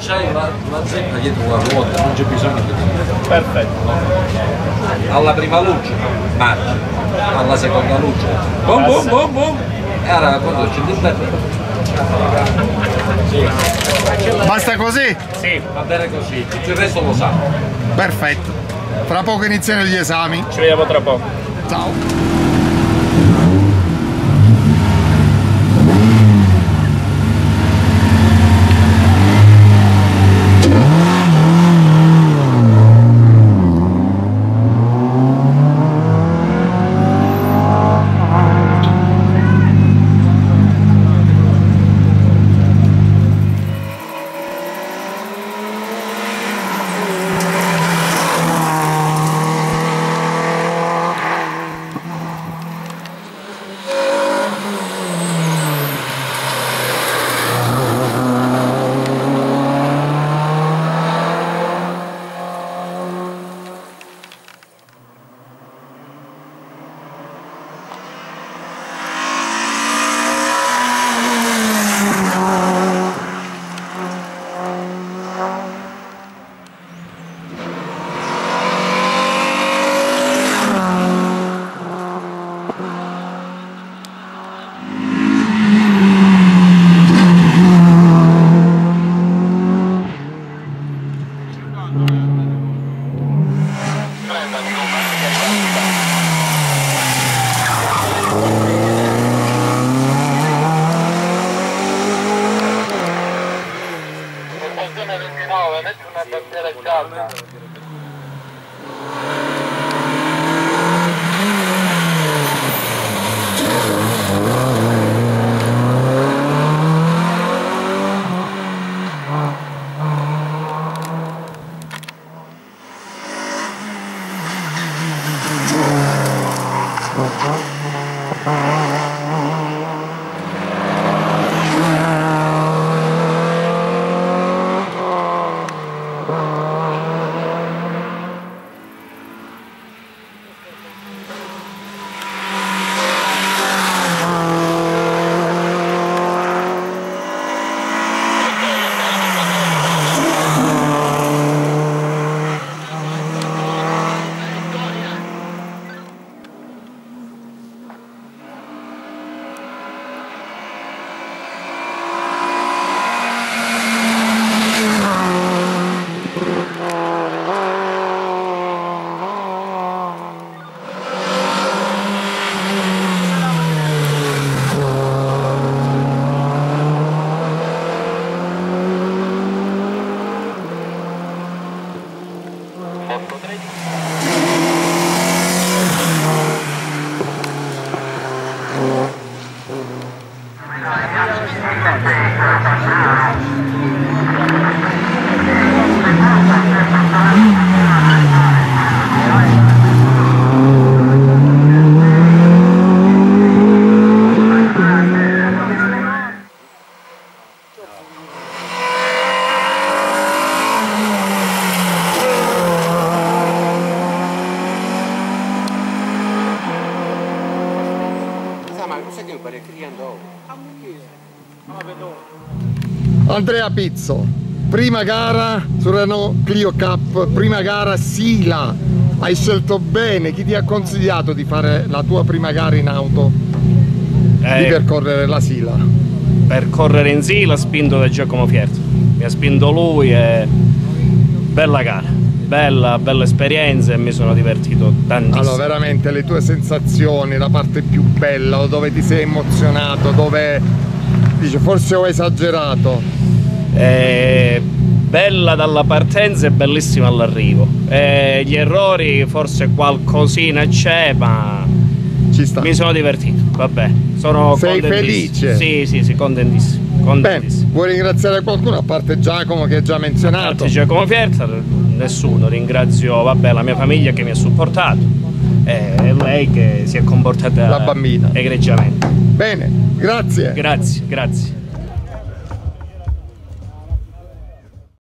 C'hai la, la zeppa dietro la ruota, non c'è bisogno di te. Perfetto. Alla prima luce, marcia. Alla seconda luce, boom boom boom bom. E allora quando c'è il te. Basta così? Sì, va bene così, tutto il resto lo sa. Perfetto. Tra poco iniziano gli esami. Ci vediamo tra poco. Ciao. Essa magra, criando. Andrea Pizzo, prima gara su Renault Clio Cup, prima gara Sila. Hai scelto bene, chi ti ha consigliato di fare la tua prima gara in auto? Eh, Di percorrere la Sila. per correre in sì l'ha spinto da Giacomo Fierzo. Mi ha spinto lui e bella gara, bella, bella esperienza e mi sono divertito tantissimo. Allora, veramente le tue sensazioni, la parte più bella, o dove ti sei emozionato, dove dici forse ho esagerato. Eh, bella dalla partenza e bellissima all'arrivo. Eh, gli errori forse qualcosina c'è, ma Ci sta. mi sono divertito. Vabbè, sono Sei felice? Sì, sì, sì, contentissimo. Contentissimo. vuoi ringraziare qualcuno a parte Giacomo che hai già A menzionato? parte Giacomo Fierza, nessuno. Ringrazio vabbè, la mia famiglia che mi ha supportato e lei che si è comportata La bambina. egregiamente. Bene, grazie. Grazie, grazie.